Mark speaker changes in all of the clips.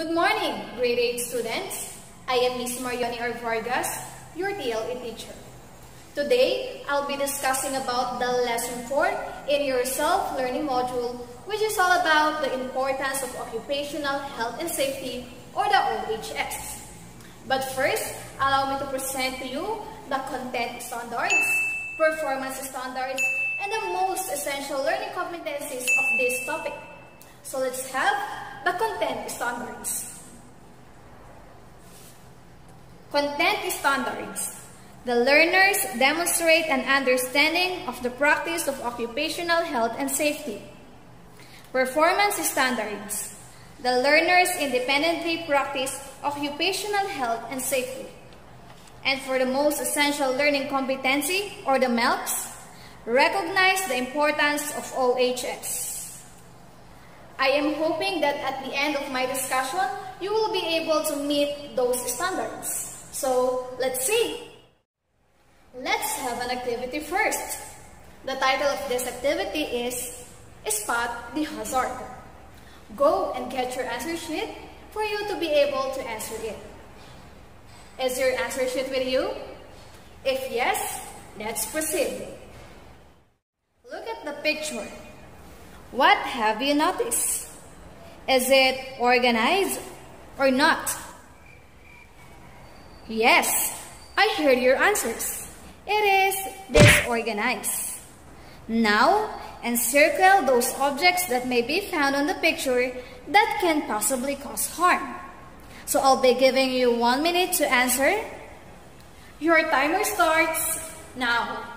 Speaker 1: Good morning, grade 8 students. I am Miss Marianie R. Vargas, your TLE teacher. Today, I'll be discussing about the lesson 4 in your self-learning module, which is all about the importance of occupational health and safety, or the OHS. But first, allow me to present to you the content standards, performance standards, and the most essential learning competencies of this topic. So let's have the content standards. Content standards. The learners demonstrate an understanding of the practice of occupational health and safety. Performance standards. The learners independently practice occupational health and safety. And for the most essential learning competency, or the MELCs, recognize the importance of OHS. I am hoping that at the end of my discussion, you will be able to meet those standards. So, let's see. Let's have an activity first. The title of this activity is Spot the Hazard. Go and get your answer sheet for you to be able to answer it. Is your answer sheet with you? If yes, let's proceed. Look at the picture. What have you noticed? Is it organized or not? Yes, I heard your answers. It is disorganized. Now, encircle those objects that may be found on the picture that can possibly cause harm. So I'll be giving you one minute to answer. Your timer starts now.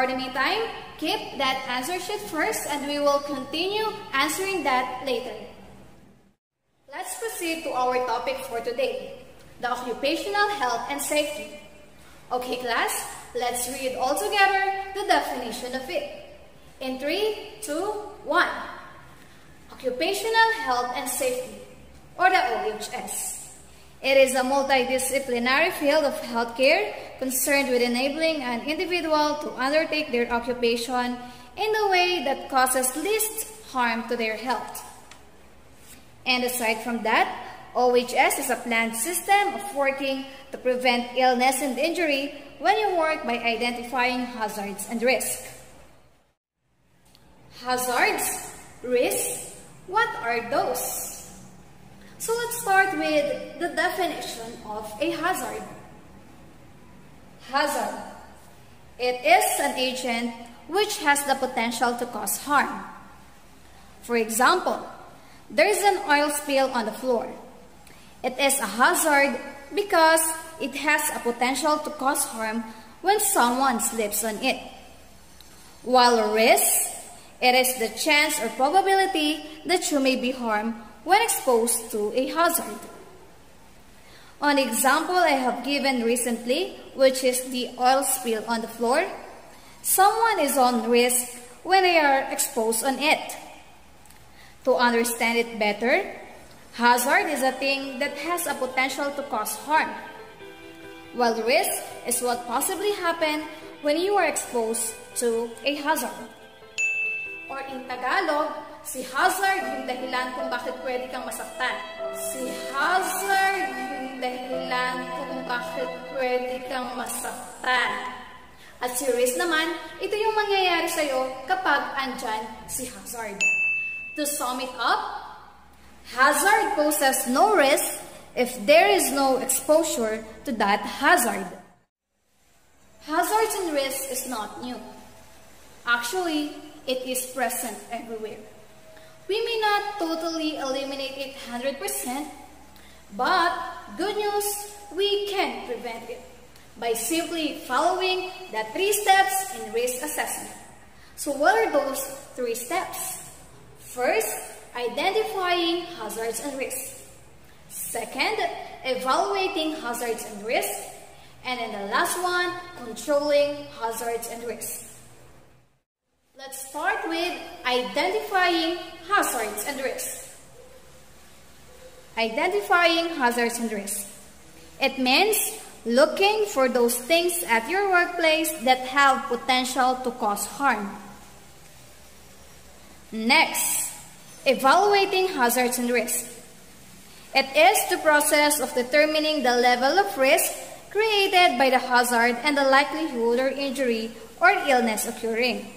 Speaker 1: For the meantime, keep that answer sheet first and we will continue answering that later. Let's proceed to our topic for today, the occupational health and safety. Okay class, let's read all together the definition of it. In 3, 2, 1. Occupational health and safety, or the OHS. It is a multidisciplinary field of healthcare concerned with enabling an individual to undertake their occupation in a way that causes least harm to their health. And aside from that, OHS is a planned system of working to prevent illness and injury when you work by identifying hazards and risks. Hazards, risks, what are those? So let's start with the definition of a hazard. Hazard. It is an agent which has the potential to cause harm. For example, there is an oil spill on the floor. It is a hazard because it has a potential to cause harm when someone slips on it. While a risk, it is the chance or probability that you may be harmed when exposed to a hazard. An example I have given recently, which is the oil spill on the floor, someone is on risk when they are exposed on it. To understand it better, hazard is a thing that has a potential to cause harm, while risk is what possibly happen when you are exposed to a hazard. Or in Tagalog, Si hazard yung dahilan kung bakit pwede kang masaktan. Si hazard yung dahilan kung bakit pwede kang masaktan. At si risk naman, ito yung mangyayari sa'yo kapag andyan si hazard. To sum it up, hazard poses no risk if there is no exposure to that hazard. Hazards and risks is not new. Actually, it is present everywhere. We may not totally eliminate it 100%, but good news, we can prevent it by simply following the three steps in risk assessment. So what are those three steps? First, identifying hazards and risks. Second, evaluating hazards and risks. And then the last one, controlling hazards and risks. Let's start with identifying hazards and risks. Identifying hazards and risks. It means looking for those things at your workplace that have potential to cause harm. Next, evaluating hazards and risks. It is the process of determining the level of risk created by the hazard and the likelihood or injury or illness occurring.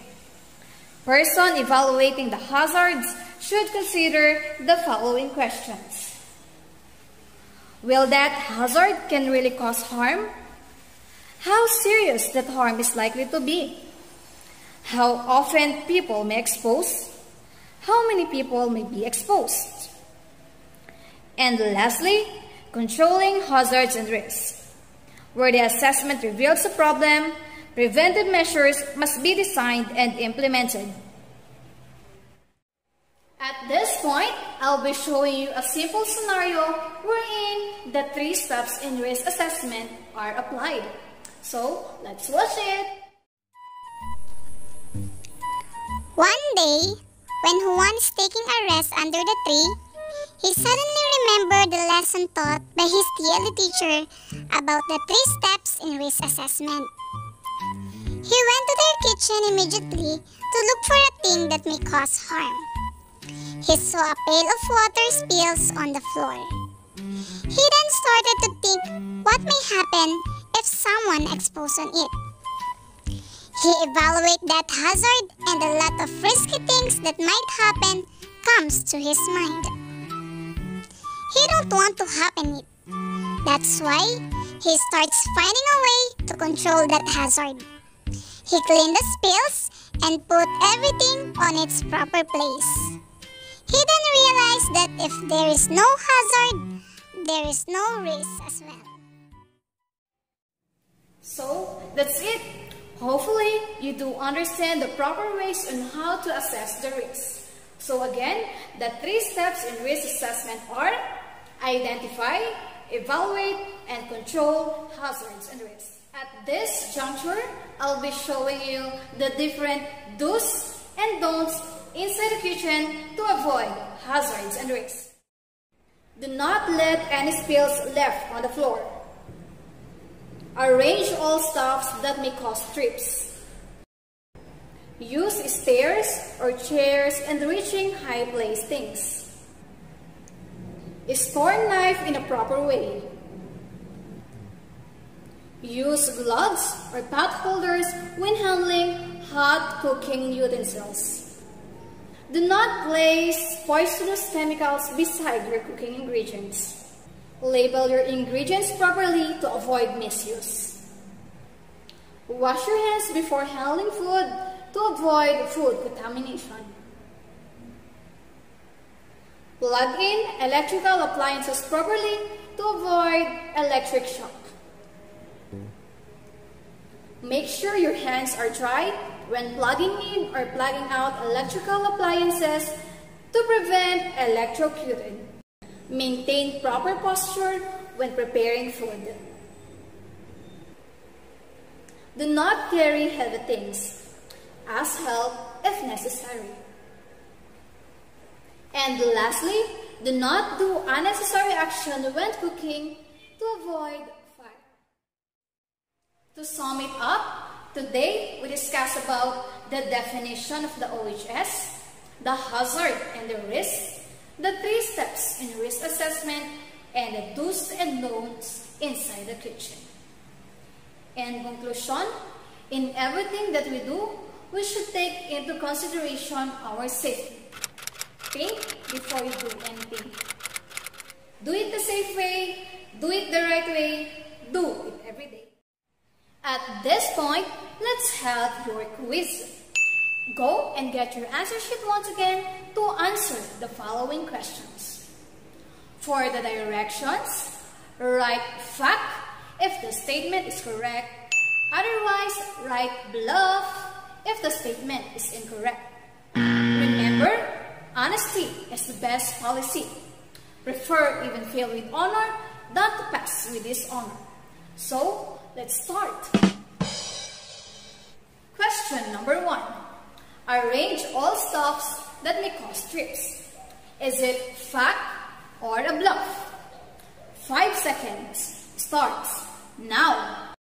Speaker 1: Person evaluating the hazards should consider the following questions. Will that hazard can really cause harm? How serious that harm is likely to be? How often people may expose? How many people may be exposed? And lastly, controlling hazards and risks. Where the assessment reveals a problem, preventive measures must be designed and implemented. At this point, I'll be showing you a simple scenario wherein the three steps in risk assessment are applied. So, let's watch it!
Speaker 2: One day, when Juan is taking a rest under the tree, he suddenly remembered the lesson taught by his TLE teacher about the three steps in risk assessment. He went to their kitchen immediately to look for a thing that may cause harm. He saw a pail of water spills on the floor. He then started to think what may happen if someone exposed on it. He evaluated that hazard and a lot of risky things that might happen comes to his mind. He don't want to happen it. That's why he starts finding a way to control that hazard. He cleaned the spills and put everything on its proper place. He then realized that if there is no hazard, there is no risk as well.
Speaker 1: So, that's it. Hopefully, you do understand the proper ways on how to assess the risk. So again, the three steps in risk assessment are identify, evaluate, and control hazards and risks. At this juncture, I'll be showing you the different do's and don'ts inside the kitchen to avoid hazards and risks. Do not let any spills left on the floor. Arrange all stuffs that may cause trips. Use stairs or chairs and reaching high place things. Store knife in a proper way. Use gloves or pot holders when handling hot cooking utensils. Do not place poisonous chemicals beside your cooking ingredients. Label your ingredients properly to avoid misuse. Wash your hands before handling food to avoid food contamination. Plug in electrical appliances properly to avoid electric shock. Make sure your hands are dry when plugging in or plugging out electrical appliances to prevent electrocuting. Maintain proper posture when preparing food. Do not carry heavy things. Ask help if necessary. And lastly, do not do unnecessary action when cooking to avoid fire. To sum it up, Today, we discuss about the definition of the OHS, the hazard and the risk, the three steps in risk assessment, and the do's and don'ts inside the kitchen. In conclusion, In everything that we do, we should take into consideration our safety. Think before you do anything. Do it the safe way, do it the right way, do it every day. At this point, let's have your quiz. Go and get your answer sheet once again to answer the following questions. For the directions, write fact if the statement is correct. Otherwise, write bluff if the statement is incorrect. Remember, honesty is the best policy. Prefer even fail with honor than to pass with dishonor. So, let's start. Question number one. Arrange all stops that may cause trips. Is it fact or a bluff? Five seconds starts now.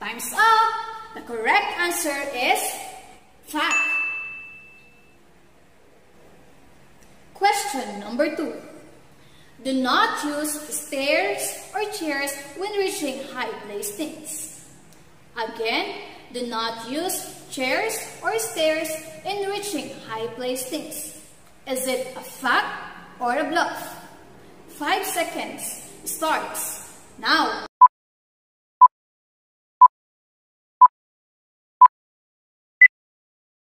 Speaker 1: Time's up. The correct answer is fact. Question number two. Do not use stairs or chairs when reaching high placed things. Again, do not use chairs or stairs in reaching high placed things. Is it a fact or a bluff? Five seconds starts now.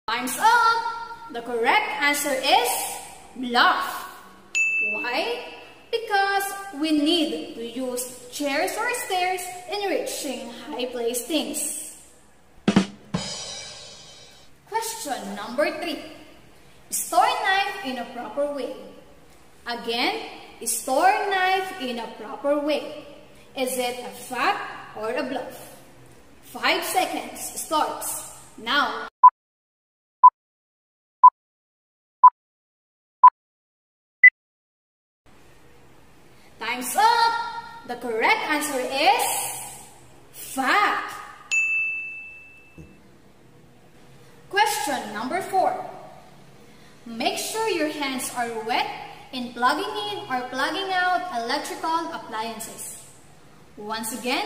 Speaker 1: Time's up. The correct answer is bluff. Why? Because we need to use chairs or stairs in reaching high place things. Question number three. Store knife in a proper way. Again, store knife in a proper way. Is it a fact or a bluff? Five seconds starts now. Time's up. The correct answer is fact. Question number four. Make sure your hands are wet in plugging in or plugging out electrical appliances. Once again,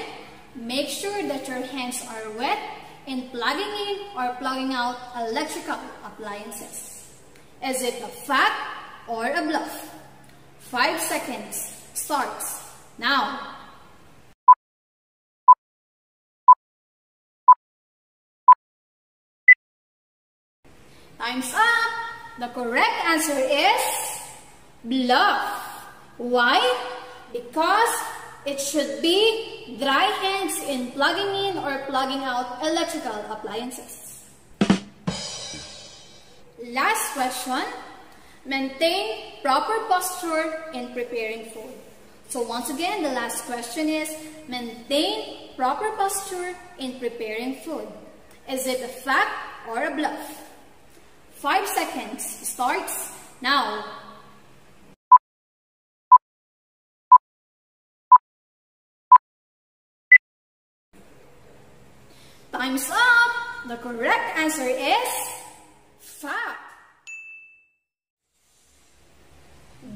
Speaker 1: make sure that your hands are wet in plugging in or plugging out electrical appliances. Is it a fact or a bluff? Five seconds starts now. Time's up. The correct answer is bluff. Why? Because it should be dry hands in plugging in or plugging out electrical appliances. Last question. Maintain proper posture in preparing food. So once again, the last question is, maintain proper posture in preparing food. Is it a fact or a bluff? Five seconds starts now. Time's up. The correct answer is fact.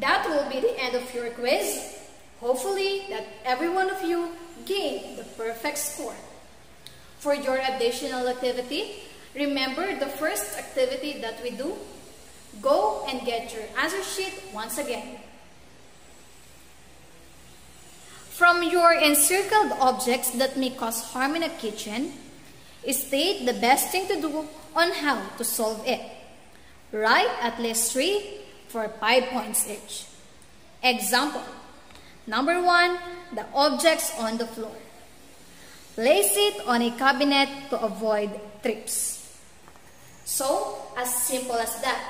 Speaker 1: That will be the end of your quiz. Hopefully that every one of you gained the perfect score. For your additional activity, remember the first activity that we do? Go and get your answer sheet once again. From your encircled objects that may cause harm in a kitchen, state the best thing to do on how to solve it. Write at least three for 5 points each. Example. Number 1. The objects on the floor. Place it on a cabinet to avoid trips. So, as simple as that.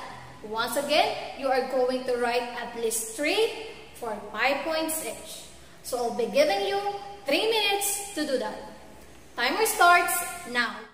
Speaker 1: Once again, you are going to write at least 3 for 5 points each. So, I'll be giving you 3 minutes to do that. Timer starts now.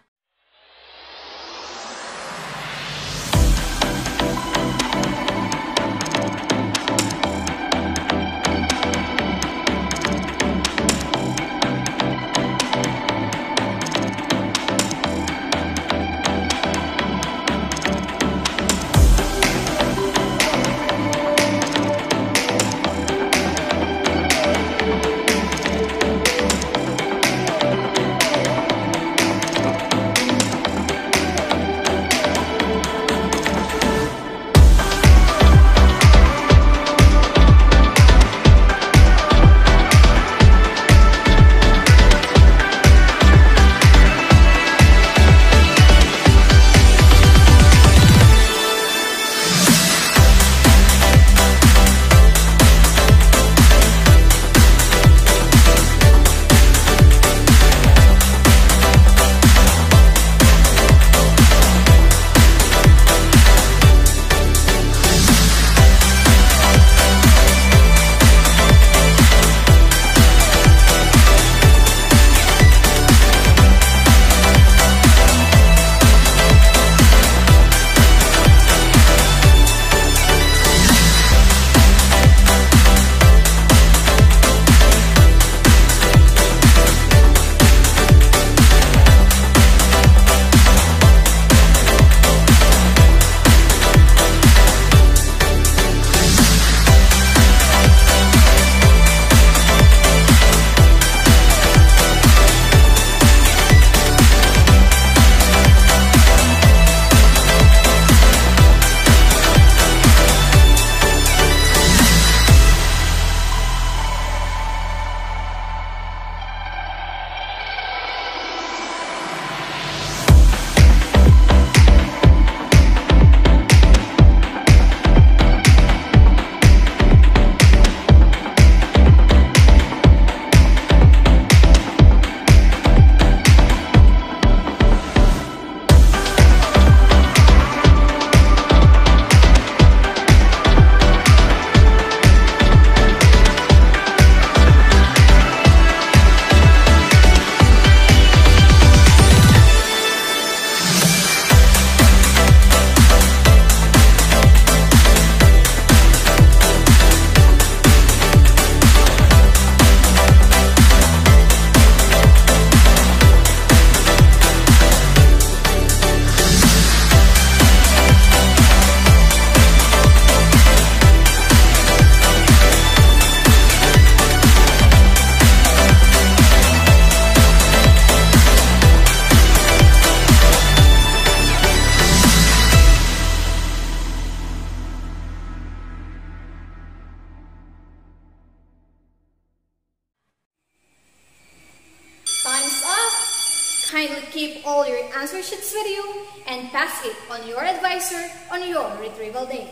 Speaker 1: Answer sheets with you and pass it on your advisor on your retrieval day.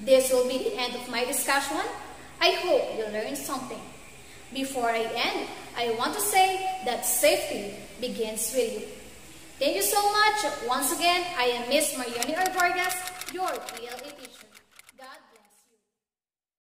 Speaker 1: This will be the end of my discussion. I hope you learned something. Before I end, I want to say that safety begins with you. Thank you so much. Once again, I am Miss Marianie R. Vargas